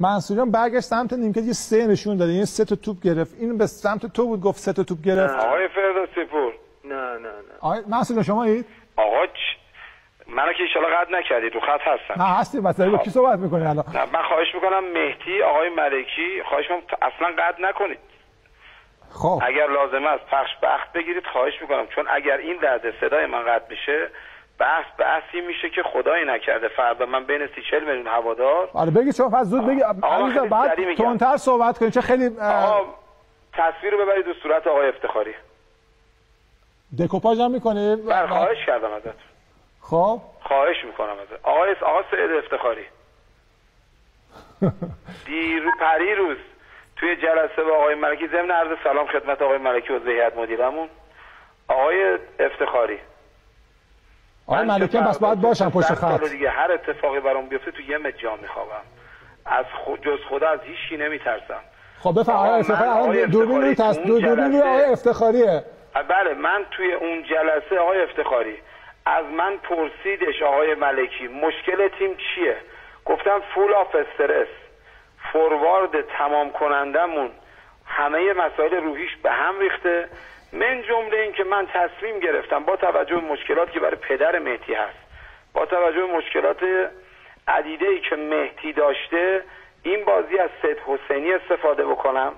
منصوریان برگشت سمت نیمکت یه سه نشون داده یه سه تا توپ گرفت. این به سمت تو بود گفت سه تا توپ گرفت. آقای فردوسی پور. نه نه نه. آقای منصور شما اید؟ آقا چ- منو که ایشالا قد نکردید رو خط هستم. نه هستی مثلا با کی صحبت می‌کنی الان؟ نه من خواهش می‌کنم مهدی آقای ملکی خواهش می‌کنم اصلا قد نکنید. خب. اگر لازم است پخش بخت بگیرید خواهش می‌کنم. چون اگر این درد صدای من قطع میشه بحث بحثی میشه که خدایی نکرده. فردا من بین سی چل میلیون هوادار آره بگی چون پس زود بگی. خیلی بعد. تندتر صحبت کنی چه خیلی آقا تصویر رو ببرید دو صورت آقای افتخاری. دکوپاژ هم می‌کنی؟ من خواهش کردم ازت خب. خواهش می‌کنم ازت آقای آقا سعید افتخاری. دیرو پری روز توی جلسه با آقای ملکی ضمن عرض سلام خدمت آقای ملکی و هیئت مدیرمون. آقای افتخاری. آقای من ملکی هم که پس باید باشن پشت خط دیگه هر اتفاقی برام بیفته تو یه مت جا میخوابم از خود جز خدا از هیچ نمیترسم خب بفهم آقای آقا، افتخاری الان دوربین روی تص... تو اون دوربین روی جلسه- آقای افتخاریه بله من توی اون جلسه آقای افتخاری از من پرسیدش آقای ملکی مشکل تیم چیه گفتم فول آف استرس فوروارد تمام کنندمون همه مسائل روحیش به هم ریخته من جمله این که من تصمیم گرفتم با توجه به مشکلاتی که برای پدر مهدی هست با توجه به مشکلات عدیده ای که مهدی داشته این بازی از سید حسینی استفاده بکنم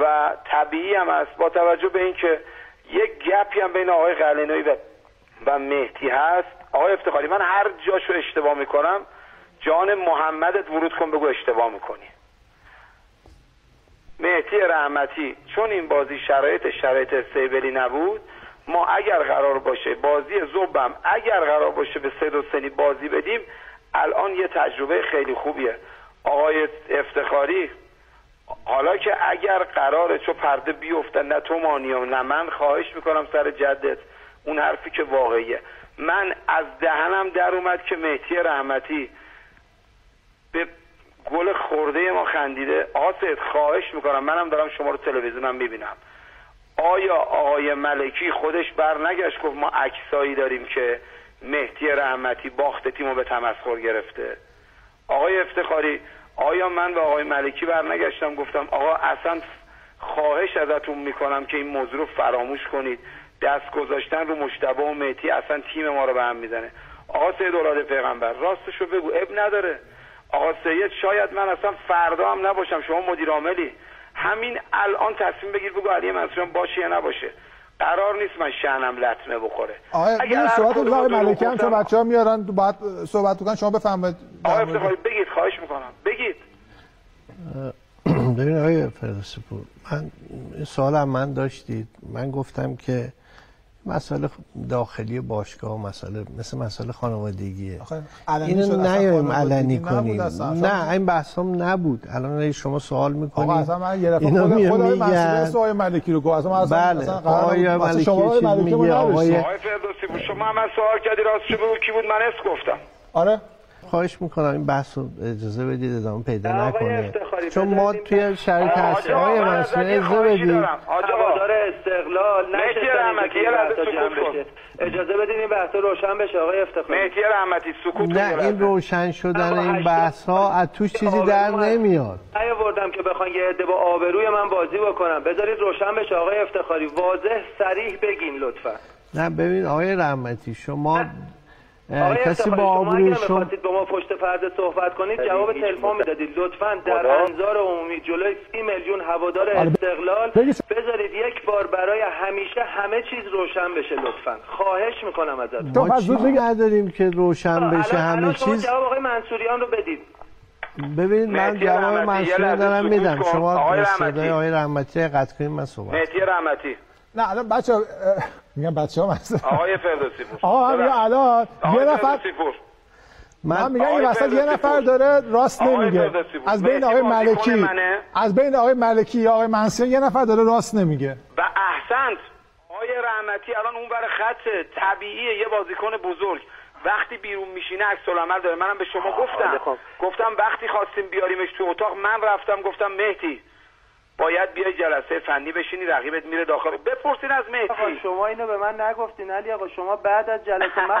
و طبیعی هم است با توجه به اینکه یک گپی هم بین آقای قلنوی و, و مهدی هست آقای افتخاری من هر جاشو اشتباه می‌کنم جان محمدت ورود کن بگو اشتباه می‌کنی. مهدی رحمتی چون این بازی شرایط شرایط استیبلی نبود ما اگر قرار باشه بازی زوبم اگر قرار باشه به سید حسینی بازی بدیم الان یه تجربه خیلی خوبیه. آقای افتخاری حالا که اگر قراره چو پرده بیفته نه تو مانیم نه من خواهش می‌کنم سر جدت اون حرفی که واقعیه. من از دهنم در اومد که مهدی رحمتی به گل خورده ما خندیده. آقا سید خواهش می‌کنم. منم دارم شما رو تلویزیونم می‌بینم. آیا آقای ملکی خودش بر نگشت گفت ما عکسایی داریم که مهدی رحمتی باخت تیمو به تمسخر گرفته؟ آقای افتخاری آیا من به آقای ملکی برنگشتم؟ گفتم آقا اصلا خواهش ازتون می‌کنم که این موضوع رو فراموش کنید. دست گذاشتن رو مشتبه و مهدی اصلا تیم ما رو به هم می‌زنه. آقا سید اولاد پیغمبر راستشو بگو. اب نداره. آقا سید شاید من اصلا فردا هم نباشم شما مدیر عاملی. همین الان تصمیم بگیر بگو علی منصورم باشه یا نباشه. قرار نیست من شهنم لطمه بخوره. هر صحبت دروغ ملکی هم چون بچه ها میارن باید صحبت بکنن شما بفهمید آقای افتخاری بگید خواهش می‌کنم. بگید. ببین آقای فردوسی پور من این سوال هم من داشتید. من گفتم که مسئله داخلی باشگاه مسئله مثل مسئله خانوادگیه. آخه علنی شد، اینو نیایم خانوادگی علنی نبود کنیم. نه این بحث هم نبود. الان اگه شما سوال می‌کنید. آقا اصلا من یه دفعه خود خود اسم آقای ملکی رو گفت. اصلا من اصلا بله. اصلا قرار آقای ملکی شما ملکی رو میگه،. آقای- فردوسی شما من سوال کردی راستشو بگو کی بود؟ من اسم گفتم. آره. خواهش می‌کنم این بحث رو اجازه بدید ادامه پیدا نه، نکنه. چون ما توی شرایط آقا، هست آقا، آقای یه اجازه بدید؟ استقلال. بشه. اجازه بدین این بحثا روشن بشه آقای افتخاری. مهدی رحمتی سکوت نه این. روشن شدن این بحث ها از توش چیزی در نمیاد. نیاوردم که بخوان یه عده با آبروی من بازی بکنم. بذارید روشن بشه آقای افتخاری. واضح صریح بگین لطفا. نه ببین آقای رحمتی شما کسی با شما آبروی شما می‌خواستید با ما پشت پرده صحبت کنید جواب تلفن. می‌دادید لطفا در. انظار عمومی جلوی سی میلیون هوادار آره، استقلال. بذارید یک بار برای همیشه همه چیز روشن بشه لطفا خواهش می‌کنم ازتون تو ما پس زود نداریم که روشن بشه همه چیز جواب آقای منصوریان رو بدید ببینید من جواب رحمتی، یه منصوری لحظه دارم میدم. شما آقای به رحمتی. صدای آقای رحمتی قطع کنید من صحبت مهدی رحمتی نه الان بچه میگم بچه ها آقای فردوسی پور آقا میگم الان یه نفر. من میگم این وسط یه نفر. داره راست نمیگه. از بین آقای ملکی منه؟ از بین آقای ملکی یا آقای منصور یه نفر داره راست نمیگه و احسنت آقای رحمتی الان اون بر خط طبیعیه یه بازیکن بزرگ وقتی بیرون میشینه عکس العمل داره منم به شما گفتم. گفتم وقتی خواستیم بیاریمش تو اتاق من رفتم گفتم مهدی باید بیای جلسه فنی بشینی رقیبت میره داخل. بپرسین از آقا مهدی شما اینو به من نگفتین علی آقا. شما بعد از جلسه من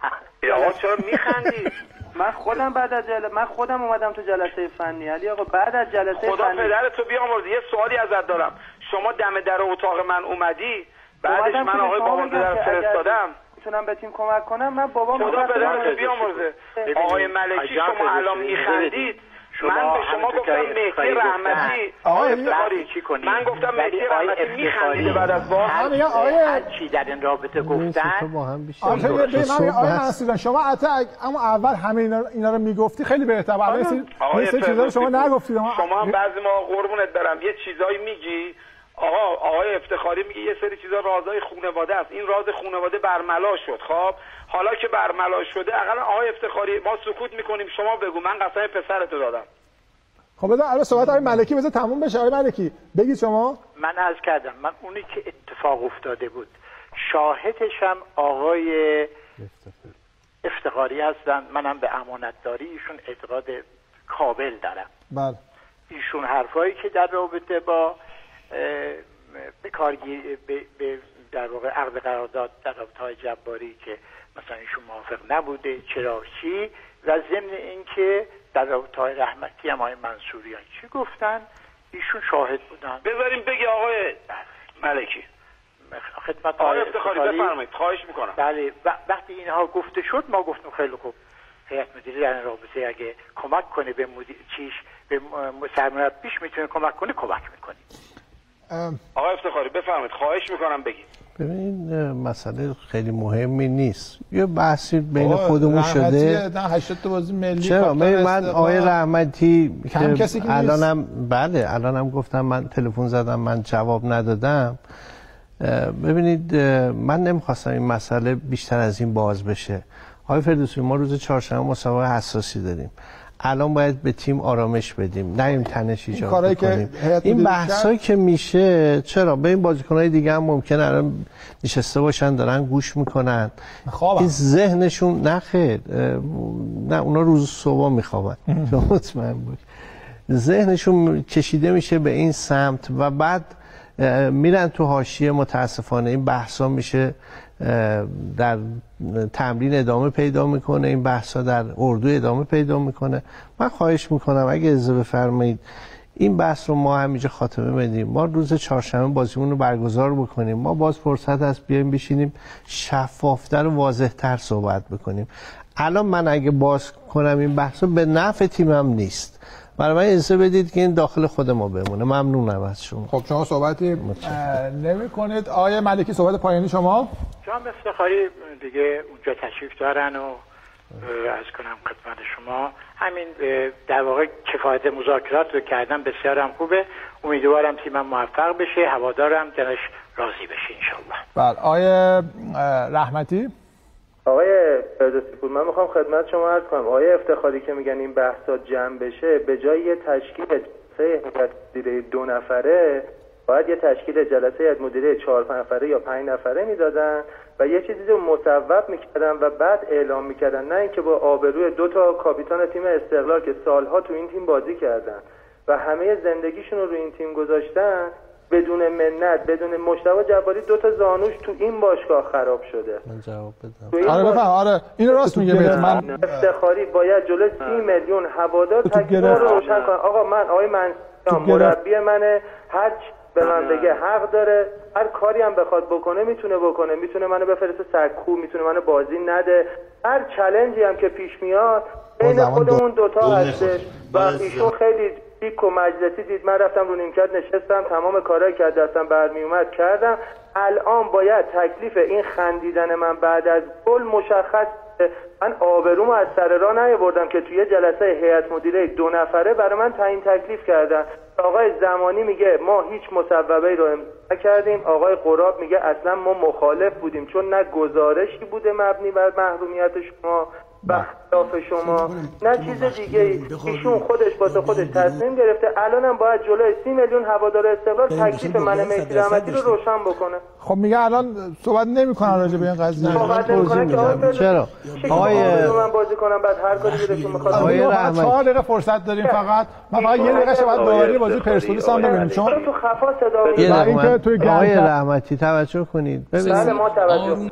آقا چرا میخندی؟ من خودم بعد از جلسه من خودم اومدم تو جلسه فنی. علی آقا بعد از جلسه خدا فنی. پدرتو بیامرزه یه سوالی ازت دارم. شما دم در اتاق من اومدی؟ بعدش من آقای بابام اگر فرستادم. می‌تونم به تیم کمک کنم من بابام خدا پدرتو. بیامرزه. آقای ملکی شما الان میخندید؟ ببینید. من به شما گفتم مهدی رحمتی. آقای؟ من گفتم ولی مهدی رحمتی میخندیده بعد از من میگم آقای- هر چی در این رابطه گفتن با هم بیشتر آقای شما حتی اما اول همه اینا, اینا رو می‌گفتی خیلی بهتر. یه سری- چیزا شما نگفتید شما هم بعضی ما قربونت برم. یه چیزایی میگی آقا آقای افتخاری میگه یه سری چیزا رازای خانواده است. این راز خانواده برملا شد. خب حالا که برملا شده اقلا آقای افتخاری ما سکوت می‌کنیم. شما بگو من قسم پسرتو دادم. خب بذار الان صحبت آقای ملکی بذار تموم بشه. آقای ملکی بگید شما. من از کردم من اونی که اتفاق افتاده بود. شاهدشم آقای افتخاری هستن. منم به امانتداری ایشون اعتقاد کامل دارم. بله. ایشون حرفایی که در رابطه با به کارگیر به, به در واقع عقد قرارداد در رابطه های جباری که مثلا ایشون موافق نبوده چرا چی؟ و ضمن اینکه در رابطه های رحمتی هم های منصوریان چی گفتن؟ ایشون شاهد بودن. بذاریم بگی آقای ملکی. خدمت آقای افتخاری بفرمایید. خواهش می‌کنم. بله. وقتی اینها گفته شد ما گفتیم خیلی خوب. هیئت مدیره در این رابطه اگه کمک کنه به مدیر چیش به سرمربیش می‌تونه کمک کنه کمک می‌کنیم. ام، آقای افتخاری بفرمایید. خواهش می‌کنم بگید. ببین مسئله خیلی مهمی نیست. یه بحثی بین آقا، خودمون رحمتی شده. نه 80 تا بازی ملی چرا؟ من. آقای رحمتی کم که کسی که. الانم بله الانم گفتم من تلفن زدم من جواب ندادم. ببینید من نمی‌خواستم این مسئله بیشتر از این باز بشه. آقای فردوسی ما روز چهارشنبه مسابقه حساسی داریم. الان باید به تیم آرامش بدیم نه این تنش ایجاد هیئت این بحثایی که میشه چرا؟ به این بازیکنهای دیگه هم ممکنه الان نشسته باشن دارن گوش می‌کنن. خوابم. این ذهنشون نه خیر اه، نه اونا روز صبح میخوابن. مطمئن باش. ذهنشون کشیده میشه به این سمت و بعد میرن تو حاشیه متاسفانه. این بحثا میشه در تمرین ادامه پیدا می‌کنه این بحثا در اردو ادامه پیدا می‌کنه. من خواهش می‌کنم اگه اجازه بفرمایید این بحث رو ما همینجا خاتمه بدیم. ما روز چهارشنبه بازیمون رو برگزار بکنیم. ما باز فرصت هست بیایم بشینیم شفافتر و واضحتر صحبت بکنیم. الان من اگه باز کنم این بحث رو به نفع تیمم نیست. برای من اجازه بدید که این داخل خود ما بمونه. ممنونم از شما. خب شما صحبتی نمی کنید آقای ملکی صحبت پایانی شما؟ جان افتخاری دیگه اونجا تشریف دارن و از کنم خدمت شما. همین در واقع کفایت مذاکرات رو کردم بسیار هم خوبه. امیدوارم تیمم موفق بشه هوادارم دلش راضی بشه انشالله بله. آقای اه، رحمتی؟ فردوسی پور من می‌خوام خدمت شما عرض کنم. آقای افتخاری که میگن این بحثا جمع بشه به جای یه تشکیل جلسه هیئت مدیره دو نفره باید یه تشکیل جلسه هیئت مدیره چهار نفره یا پنج نفره می‌دادن و یه چیزی رو مصوب می‌کردن و بعد اعلام می‌کردن. نه اینکه با آبروی دو تا کاپیتان تیم استقلال که سالها تو این تیم بازی کردن و همه زندگیشون رو روی این تیم گذاشتن بدون منت بدون مشتبه جباری دو تا زانوش تو این باشگاه خراب شده. من جواب بدم. آره باش- بفهم. آره این راست میگه بهت. من افتخاری باید جلو سی میلیون هوادار تکلیف. رو روشن کنه. آقا من آقای من. مربی منه. هر به من بگه حق داره. هر کاری هم بخواد بکنه می‌تونه بکنه. می‌تونه منو بفرسته سکو می‌تونه منو بازی نده. هر چلنجی هم که پیش میاد بین خودمون دوتا دو هستش. و ایشون خیلی پیک و مجلسی دید. من رفتم رو نیمکت نشستم تمام کارهایی که دستم برمی اومد کردم. الان باید تکلیف این خندیدن من بعد از گل مشخص. من آبروم از سر راه نیاوردم که توی جلسه هیئت مدیره دو نفره برای من تعیین تکلیف کردن. آقای زمانی میگه ما هیچ مصوبه رو امضا نکردیم. آقای قراب میگه اصلا ما مخالف بودیم چون نه گزارشی بوده مبنی بر محرومیت شما. و خلاف شما. نه چیز دیگه ایشون خودش با خودش تصمیم گرفته. الانم باید جلوی سی میلیون هوادار استقلال تکلیف من مهدی رحمتی رو روشن بکنه. خب میگه الان صحبت نمی‌کنن راجع به این قضیه. صحبت که چرا؟ آقای- من بازی کنم بعد هر کاری دلشون می‌خواد. آقای رحمتی. چهار دقیقه فرصت داریم فقط. من فقط یه دقیقه شب آقای داوری بازی پرسپولیس هم ببینیم. چون تو خفا صدا گرم آقای رحمتی توجه کنید. بله ببینید. ما توجه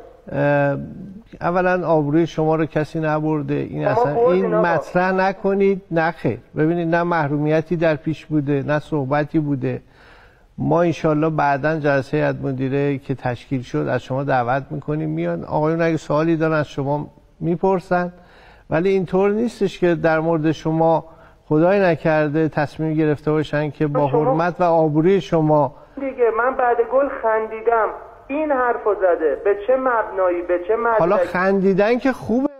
اولا آبروی شما رو کسی نبرده. این اصلا این. مطرح نکنید. خیر. ببینید نه محرومیتی در پیش بوده نه صحبتی بوده. ما انشالله بعدا جلسه هیئت مدیره که تشکیل شد از شما دعوت می‌کنیم. میان آقایون اگه سوالی دارن از شما می‌پرسن. ولی اینطور نیستش که در مورد شما خدای نکرده تصمیم گرفته باشن که با حرمت و آبروی شما دیگه من بعد گل خندیدم. این حرفو زده. به چه مبنایی؟ به چه حالا مدرکی خندیدن که خوبه.